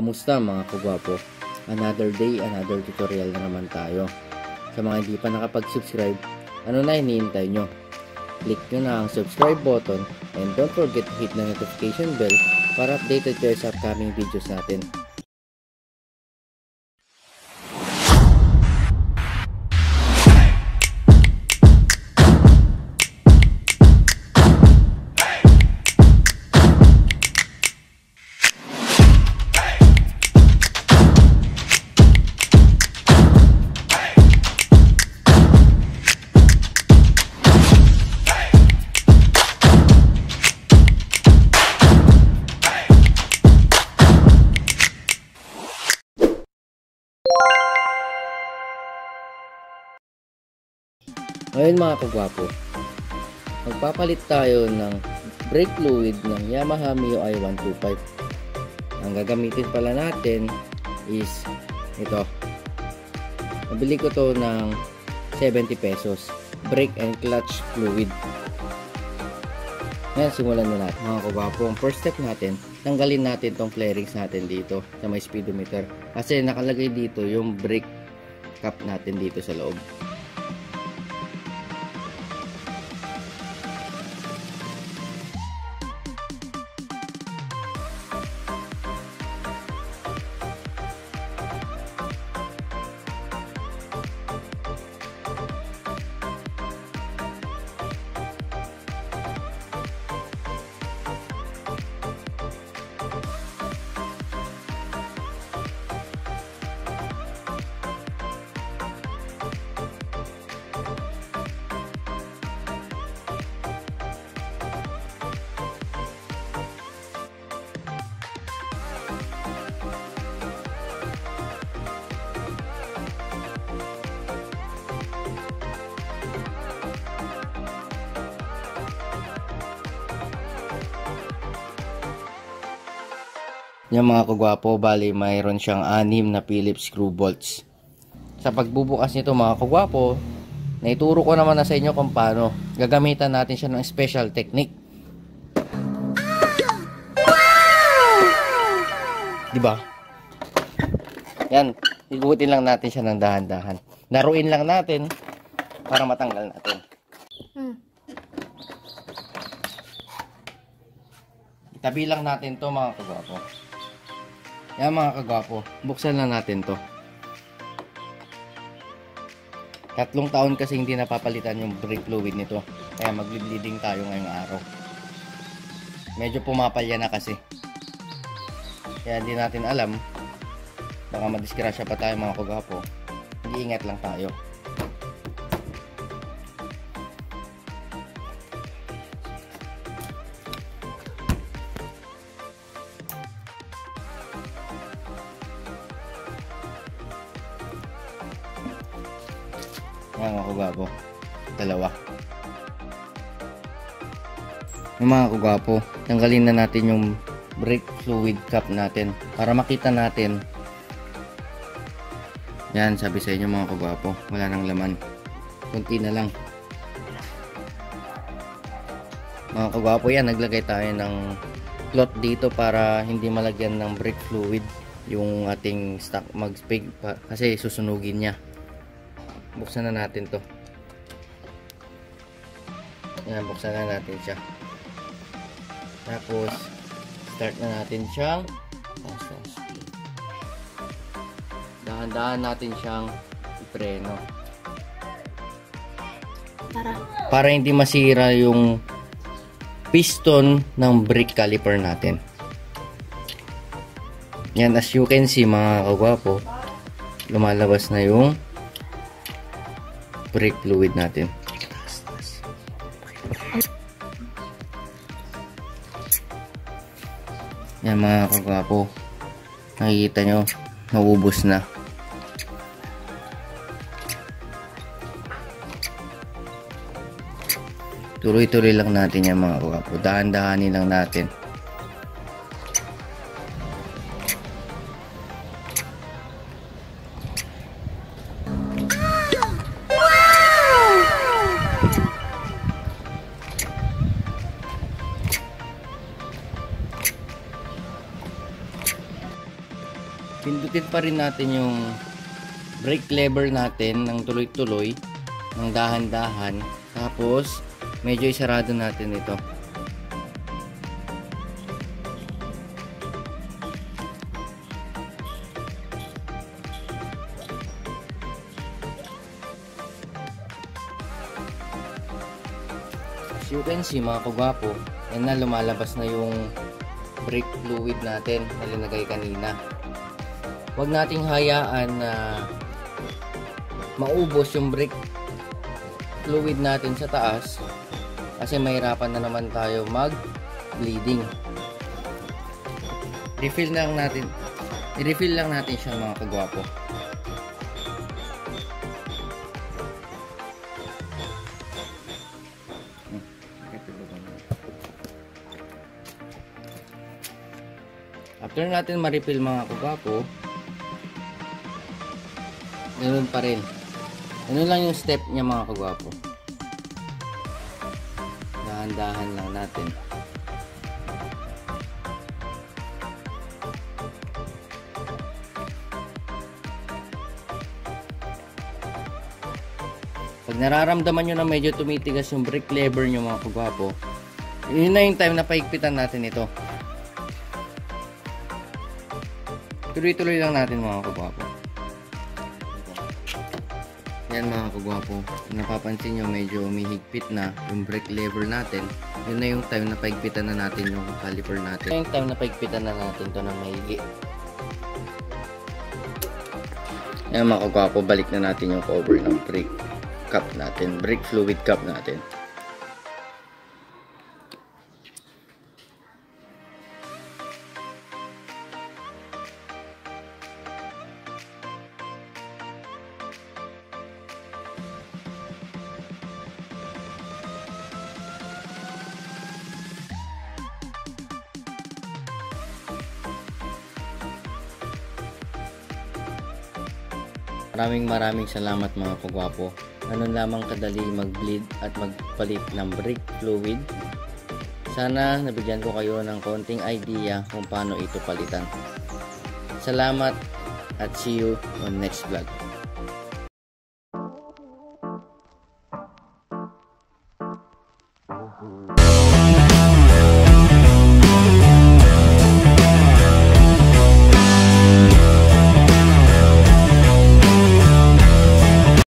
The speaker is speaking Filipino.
Kamusta mga kagwapo? Another day, another tutorial na naman tayo. Sa mga hindi pa nakapag-subscribe, ano na hinihintay nyo? Click nyo na ang subscribe button and don't forget to hit the notification bell para updated kayo sa upcoming videos natin. Ngayon mga kagwapo, magpapalit tayo ng brake fluid ng Yamaha MIUI 125. Ang gagamitin pala natin is ito. Nabili ko to ng 70 pesos. Brake and clutch fluid. Ngayon, simulan na natin mga kagwapo. Ang first step natin, tanggalin natin tong flarings natin dito sa may speedometer. Kasi nakalagay dito yung brake cap natin dito sa loob. Yung mga kagwapo, bali mayroon siyang anim na Phillips screw bolts. Sa pagbubukas nito mga kagwapo, naituro ko naman na sa inyo kung paano. Gagamitan natin siya ng special technique. Di ba? Yan, igutin lang natin siya ng dahan-dahan. Laruin lang natin para matanggal natin. Hmm. Itabi lang natin to mga kagwapo. Yan mga kagwapo, buksan na natin to. Tatlong taon kasi hindi napapalitan yung brake fluid nito. Kaya magli-bleeding tayo ngayong araw. Medyo pumapalya na kasi. Kaya hindi natin alam. Baka madiskrasya pa tayo mga kagwapo. Hindi-ingat lang tayo. Yan mga kagwapo. Dalawa. Yung mga kagwapo, tanggalin na natin yung brake fluid cap natin para makita natin. Yan, sabi sa inyo mga kagwapo, wala nang laman. Kunti na lang. Mga kagwapo yan, naglagay tayo ng cloth dito para hindi malagyan ng brake fluid yung ating stock mag spig kasi susunugin niya buksan na natin to. Yan buksan na natin siya. Tapos start na natin siyang dahan-dahan natin siyang ipreno. Para. para hindi masira yung piston ng brake caliper natin. Yan as you can see mga kagwapo lumalabas na yung brake fluid natin. Yan mga kagwapo. Nakikita nyo, naubos na. Tuloy-tuloy lang natin yan mga kagwapo. Dahan-dahanin lang natin. Pindutin pa rin natin yung brake lever natin ng tuloy-tuloy ng dahan-dahan. Tapos medyo isarado natin ito. As you can see mga kagwapo yan na lumalabas na yung brake fluid natin na linagay kanina huwag nating hayaan na maubos yung brake fluid natin sa taas kasi mahirapan na naman tayo mag bleeding refill lang natin. I-refill lang natin siya mga kagwapo. After natin ma-refill mga kagwapo ganun pa rin. Ano lang yung step niya mga kagwapo. Dahan-dahan lang natin. Pag nararamdaman nyo na medyo tumitigas yung brake lever nyo mga kagwapo yun na yung time na paigpitan natin ito. Tuloy-tuloy lang natin mga kagwapo yan mga kagwapo kung napapansin nyo medyo umihigpit na yung brake lever natin. Yun na yung time na paigpitan na natin yung caliper natin. Yun yung time na paigpitan na natin to na maigi. Yan mga kagwapo balik na natin yung cover ng brake cap natin brake fluid cap natin Maraming maraming salamat mga kagwapo. Ganun lamang kadali mag-bleed at magpalit ng brake fluid. Sana nabigyan ko kayo ng konting idea kung paano ito palitan. Salamat at see you on next vlog. Ooh.